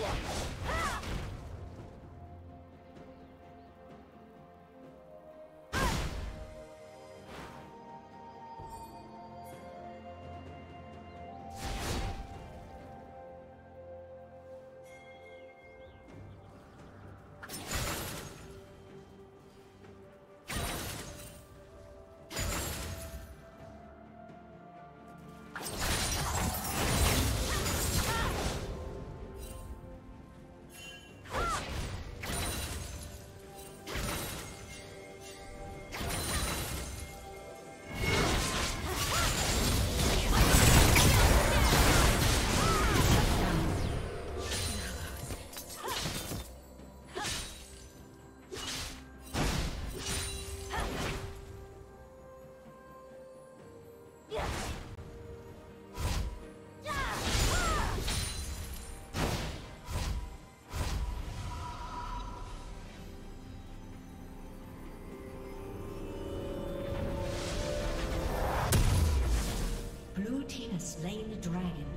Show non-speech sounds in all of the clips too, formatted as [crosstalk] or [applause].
Watch. Slain the dragon.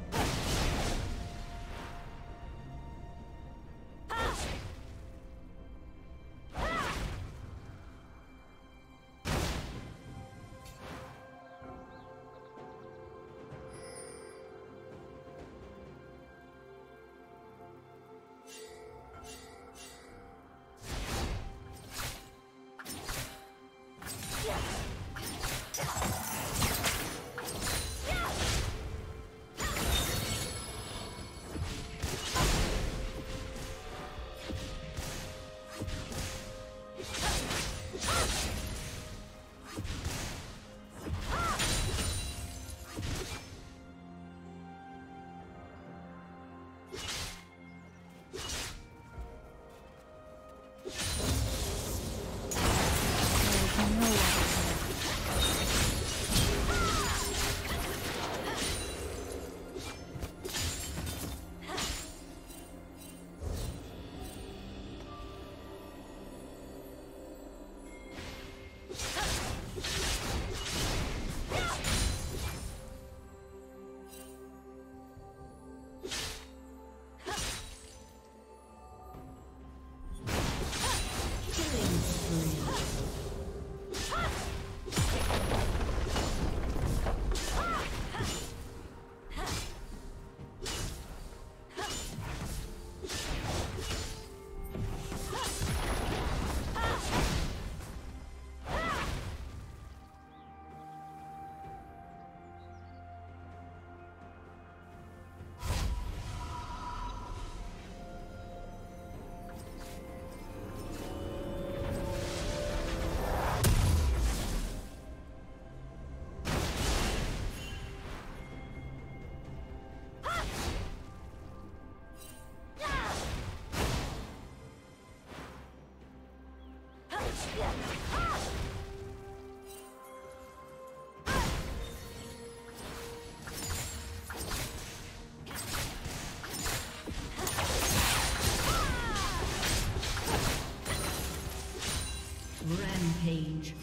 Rampage.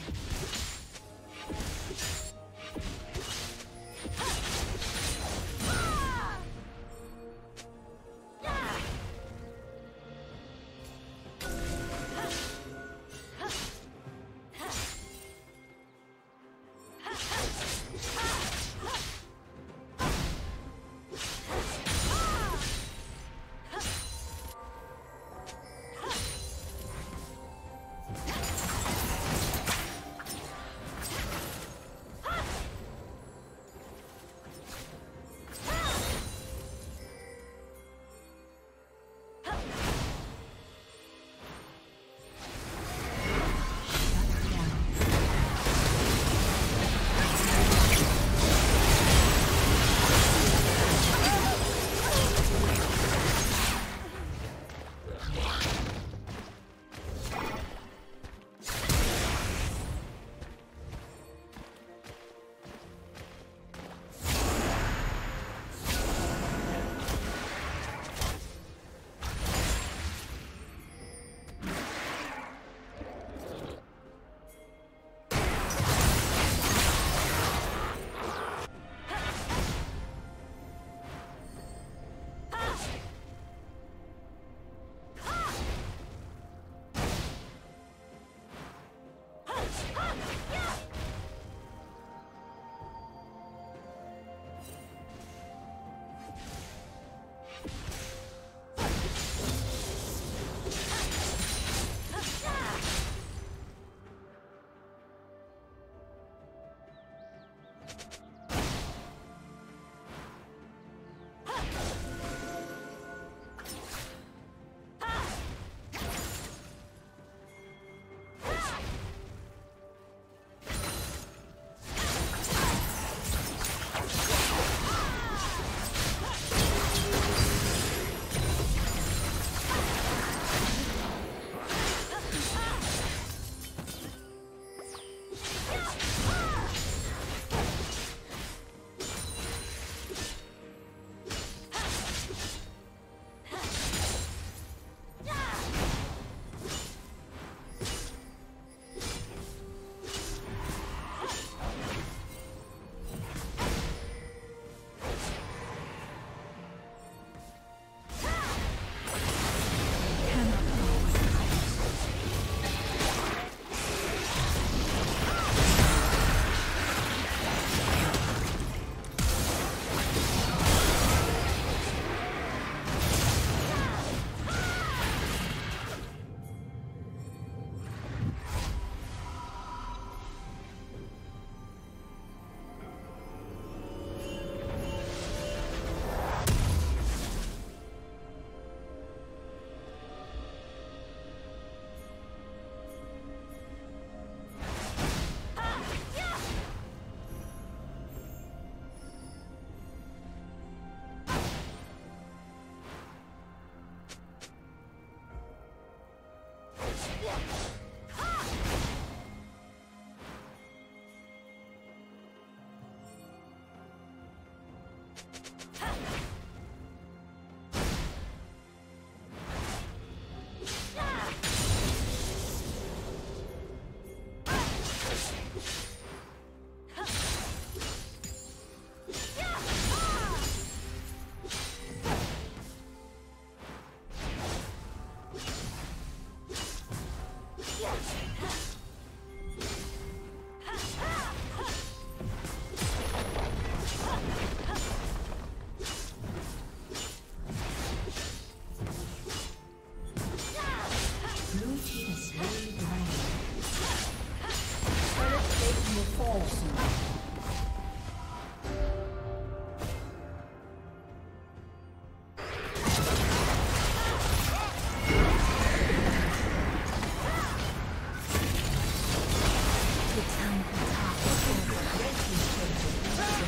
The town will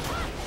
top.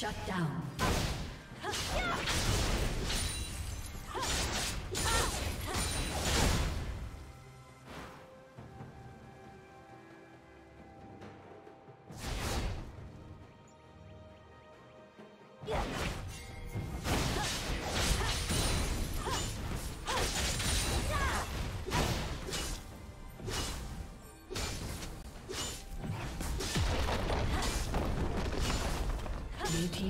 Shut down. [laughs]